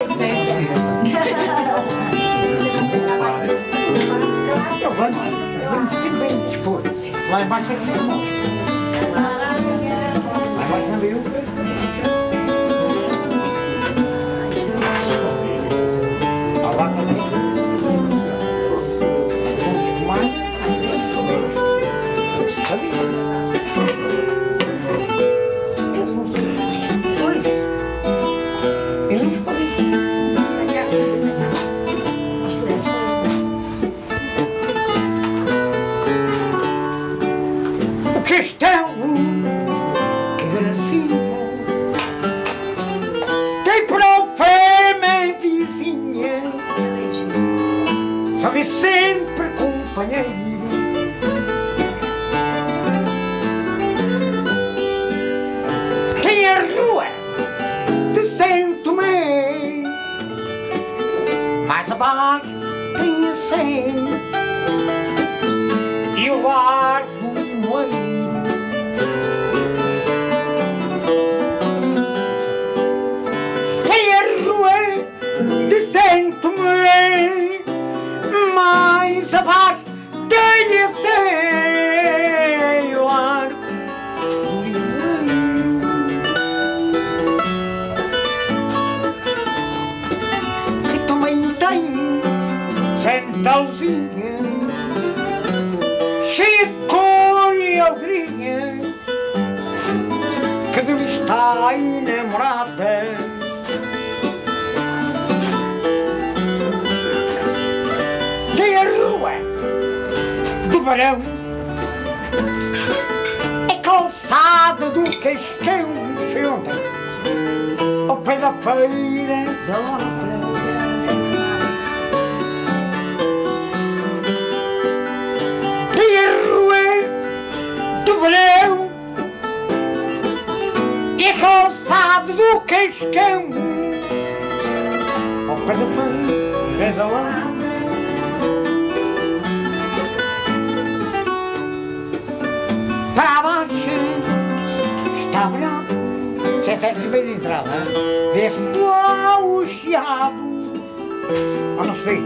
Vamos bem dispor. Lá embaixo é que tem mão. Lá embaixo não viu? Gracinha tem para o fêmea vizinha. Só vê sempre companheiro. Tem a rua de Santo Tomé mais abaixo tem a Sé de cor e alegria que dele está enamorada. Tem a rua do barão é calçada do cascão sei onde ao pé da feira da e calçada do Cascão ao pé da feira da obra para baixo está verão se é certo bem de entrada vê-se lá o chiado. Ah, não sei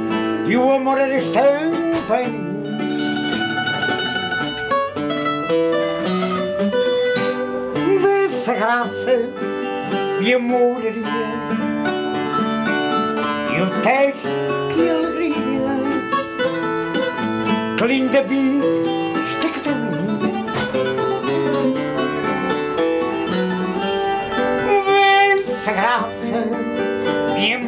e o amor era estampado vê-se graça e a moraria e o texto que alegria que linda vista que tem a graça e a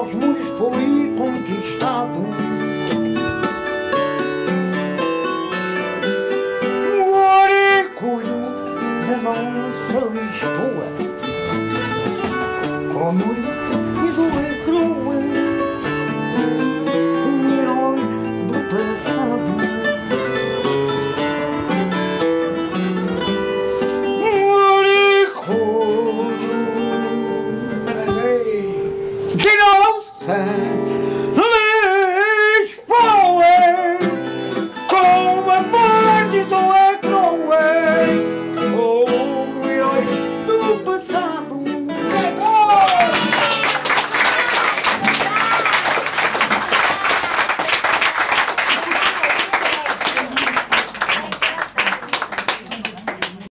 aos muros foi conquistado. O orgulho da nossa Lisboa, com amor time.